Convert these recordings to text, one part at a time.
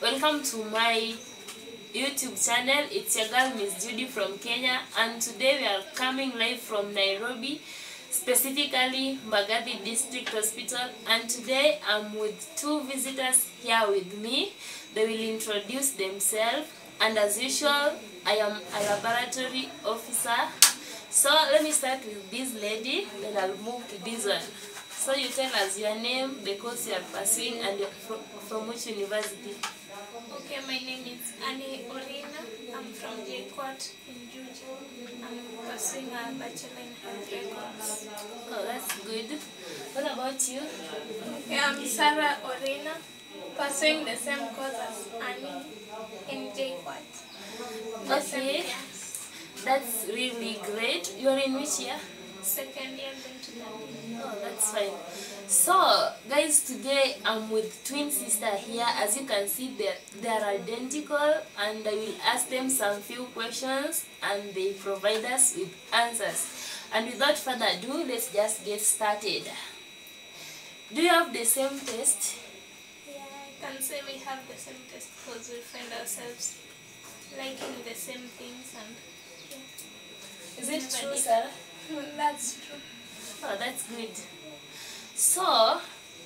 welcome to my YouTube channel. It's your girl Miss Judy from Kenya, and today we are coming live from Nairobi, specifically Mbagathi District Hospital. And today I'm with two visitors here with me. They will introduce themselves, and as usual, I am a laboratory officer. So let me start with this lady, then I'll move to this one. So you tell us your name, the course you are pursuing, and from, from which university. Okay, my name is Annie Orina. I'm from JKUAT in Juja. I'm pursuing a bachelor in health records. Oh, that's good. What about you? Okay, I'm Sarah Orina, pursuing the same course as Annie in same Okay, that's really great. You're in which year? Second year going to London. Oh, that's fine. So, guys, today I'm with twin sister here. As you can see, they're, they're identical, and I will ask them some few questions, and they provide us with answers. And without further ado, let's just get started. Do you have the same taste? Yeah, I can say we have the same taste because we find ourselves liking the same things and yeah. Is it true. Sarah? That's true. Oh, that's good. So,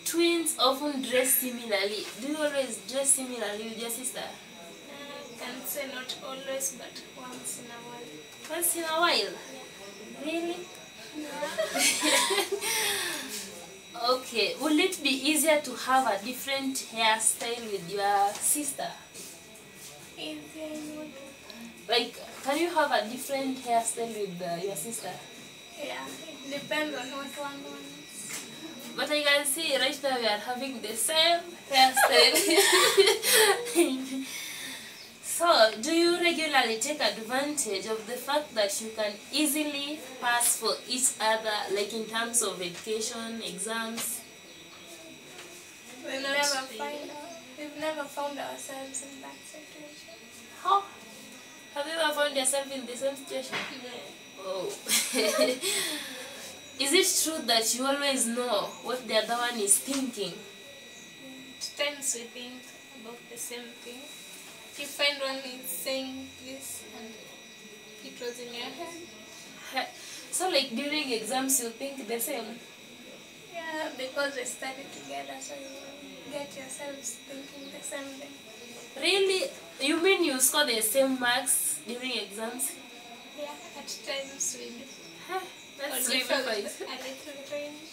twins often dress similarly. Do you always dress similarly with your sister? I can say not always, but once in a while. Once in a while. Really? okay. Will it be easier to have a different hairstyle with your sister? Easier in what way? Like, can you have a different hairstyle with uh, your sister? Yeah, it depends on what one wants. But I can see right now we are having the same hairstyle. so, do you regularly take advantage of the fact that you can easily pass for each other, like in terms of education, exams? We've never find out. We've never found ourselves in that situation. How? Have you ever found yourself in the same situation? Oh. Is it true that you always know what the other one is thinking? At times we think about the same thing. If you find one is saying this and it was in your head. So, like during exams, you think the same? Yeah, because we study together, so you get yourselves thinking the same thing. Really? You mean you score the same marks during exams? Yeah, at times we do. Huh, That's really different- nice. a little range.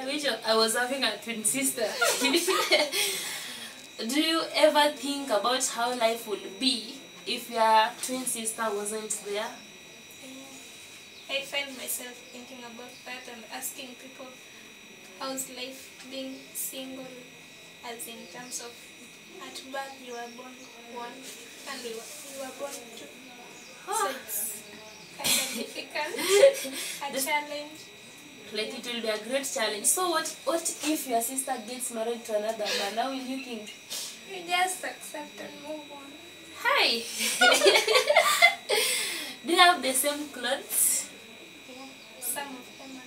I wish I was having a twin sister. Do you ever think about how life would be if your twin sister wasn't there? I find myself thinking about that and asking people how's life being single as in terms of at birth you were born one and we were, you were born two. So it's kind of difficult, a This- challenge. Like it will be a great challenge. So what what if your sister gets married to another man? How will you think? You just accept and move on. Hi. Do you have the same clothes? Yeah, some of them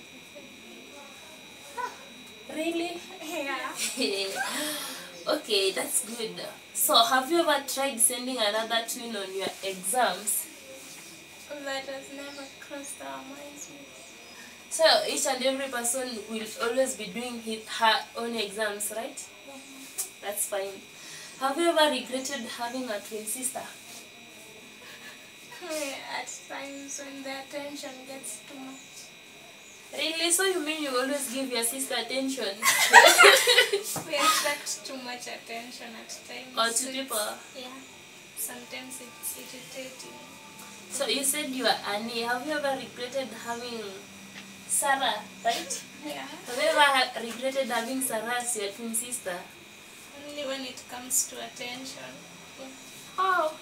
are the Really? same. Yeah. okay, that's good. So, have you ever tried sending another twin on your exams? That has never crossed our minds. So, each and every person will always be doing his, her own exams, right? Mm-hmm. That's fine. Have you ever regretted having a twin sister? At times when the attention gets too much. Really? So, you mean you always give your sister attention? We attract too much attention at times. Or to so people? Yeah. Sometimes it's irritating. So, you said you are Annie. Have you ever regretted having Sarah, right? Yeah. Have you ever regretted having Sarah as your twin sister? Only when it comes to attention. Oh,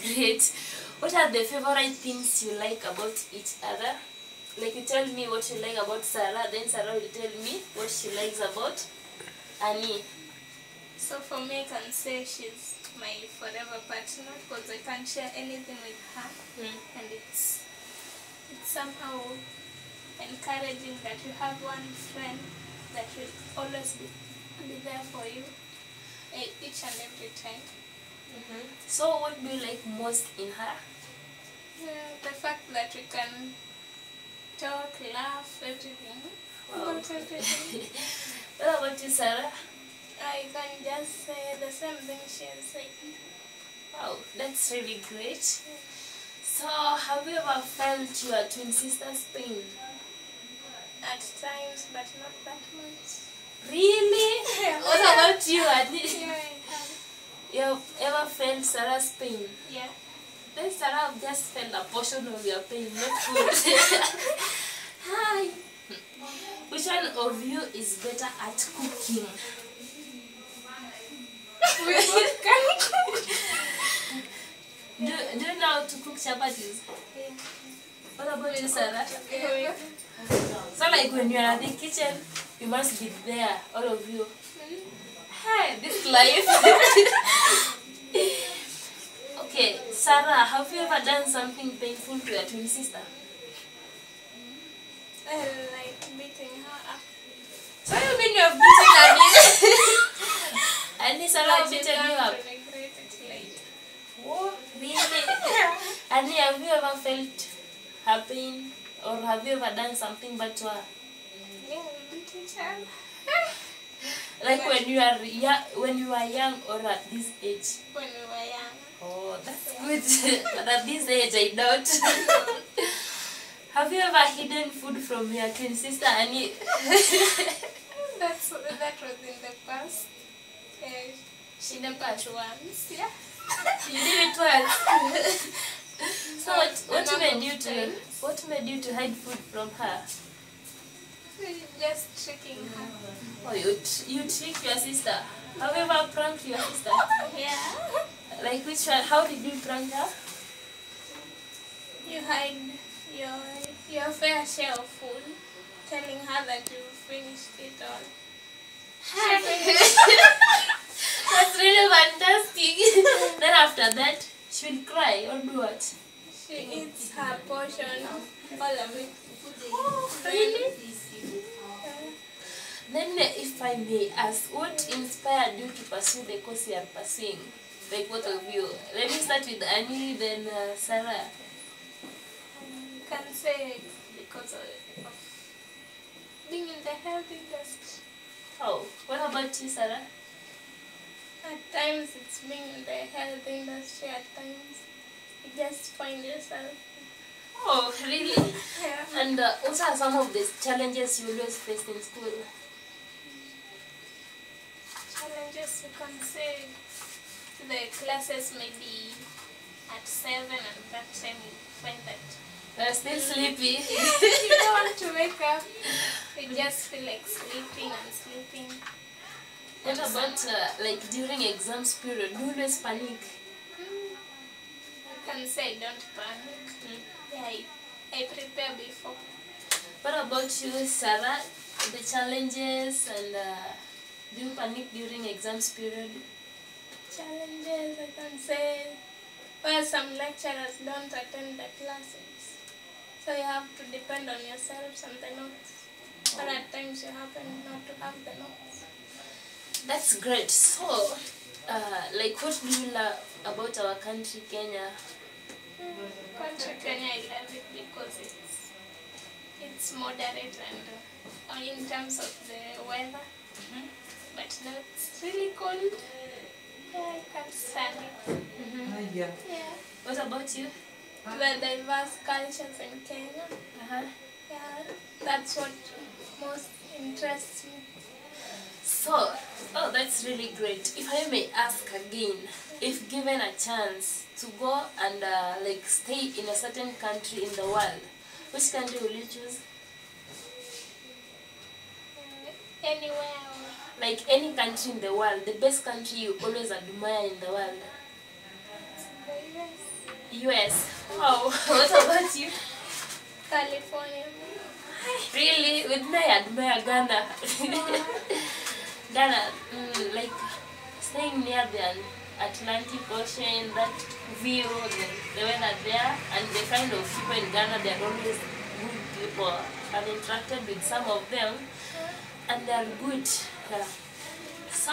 great. What are the favorite things you like about each other? Like you tell me what you like about Sarah, then Sarah will tell me what she likes about Annie. So for me, I can say she's my forever partner because I can't share anything with her, Hmm. and it's it's somehow encouraging that you have one friend that will always be, be there for you. Each and every time. So, what do you like most in her? Yeah, the fact that we can talk, laugh, everything. Wow. What about you, Sarah? I can just say the same thing she has said. Wow, that's really great. So, have you ever felt your twin sister's pain? At times, but not that much. Really? what about you, Adi? Yeah, I have. You have ever felt Sarah's pain? Yeah. Then Sarah just felt a portion of your pain, not food. Hi. Which one of you is better at cooking? We both can cook. Do, do you know how to cook chapatis? What about you, Sarah? Yeah. So like when you are at the kitchen, you must be there, all of you. Hey, this life. okay, Sarah, have you ever done something painful to your twin sister? I like beating her up. So you mean you have beaten Annie? Annie, Sarah have you beaten you up. regret it later. What? Really? Annie, have you ever felt her pain? Or have you ever done something bad to her? Yeah, each. Like when you are young, when you are young or at this age? When we were young. Oh, that's good. but at this age, I doubt. Have you ever hidden food from your twin sister Annie? That's, that was in the past. Yeah, she never once. Yeah. you did it once. so what, what made you to what made you to hide food from her? Just tricking her. Oh, you you trick your sister. Have you ever pranked your sister? Yeah. Like which one? How did you prank her? You hide your your fair share of food, telling her that you finished it all. She finished. That's really fantastic. then after that, she will cry or do what? She eats her portion, all of it. Oh, really? Then, if I may ask, what inspired you to pursue the course you are pursuing? Like, what of you? Let me start with Annie, then uh, Sarah. can say because of, of being in the health industry. Oh, what about you, Sarah? At times it's being in the health industry, at times you just find yourself. Oh, really? Yeah. And uh, what are some of the challenges you always faced in school? Challenges you can say the classes maybe at 7 and that time you find that they're still sleepy. you don't want to wake up. You just feel like sleeping and sleeping. what about, uh, like, during exams period? Do you always panic? Mm. I can say don't panic. Yeah, I, I prepare before. What about you, Sarah? The challenges and uh, do you panic during exams period? Challenges I can say well some lecturers don't attend the classes. So you have to depend on yourself and the notes. But at times you happen not to have the notes. That's great. So, uh, like, what do you love about our country, Kenya? Country Kenya, I love it because it's it's moderate and uh, in terms of the weather, but not really cold. Yeah, I can stand it. Yeah. Yeah. What about you? The diverse cultures in Kenya. Uh-huh. Yeah, that's what most interests me. So, oh, that's really great. If I may ask again, if given a chance to go and uh, like stay in a certain country in the world, which country will you choose? Uh, anywhere. Like any country in the world, the best country you always admire in the world. US. Oh, what about you? California. Really? With me, I admire Ghana. Ghana, mm, like staying near the Atlantic Ocean, that view, the, the weather there, and the kind of people in Ghana, they're always good people. I've interacted with some of them, and they're good. So,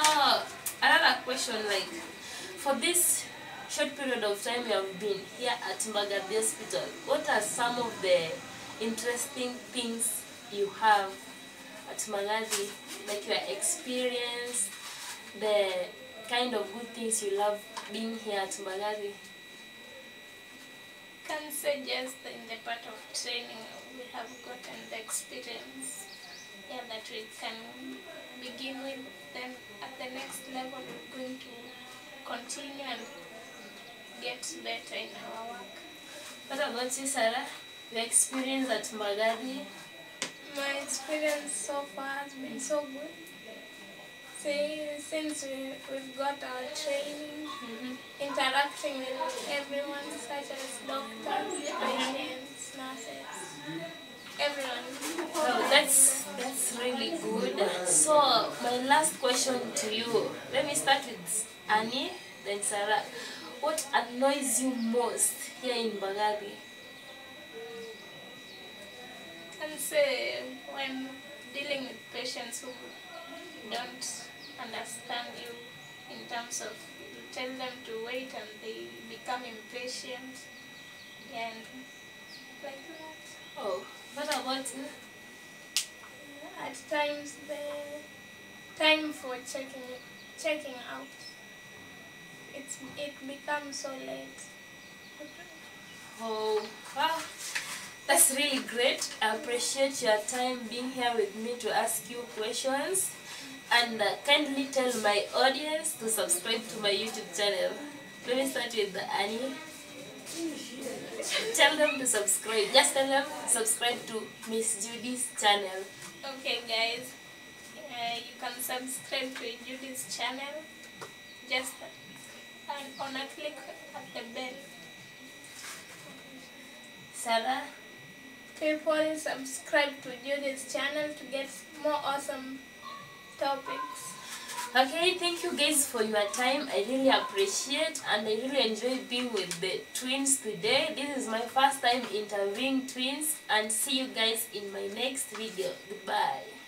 another question like for this short period of time you have been here at Mbagathi Hospital, what are some of the interesting things you have at Mbagathi, like your experience, the kind of good things you love being here at Mbagathi? Can say just in the part of training we have gotten the experience yeah, that we can begin with. Then at the next level we're going to continue and get better in our work. What about you, Sarah? Your experience at Mbagathi? My experience so far has been so good. See, since we, we've got our training, mm-hmm. interacting with everyone, such as doctors, patients, nurses, everyone. Oh, that's that's really good. So my last question to you. Let me start with Annie, then Sarah. What annoys you most here in Mbagathi? And say when dealing with patients who don't understand you in terms of you tell them to wait and they become impatient and like that. Oh, what about you? At times the time for checking checking out it's it becomes so late. Oh, wow. That's really great. I appreciate your time being here with me to ask you questions. And uh, kindly tell my audience to subscribe to my YouTube channel. Let me start with Annie. Tell them to subscribe. Just tell them subscribe to Miss Judy's channel. Okay guys, uh, you can subscribe to Judy's channel just and on a click at the bell. Sarah, People subscribe to Judy's channel to get more awesome topics. Okay, thank you guys for your time. I really appreciate and I really enjoy being with the twins today. This is my first time interviewing twins and see you guys in my next video. Goodbye.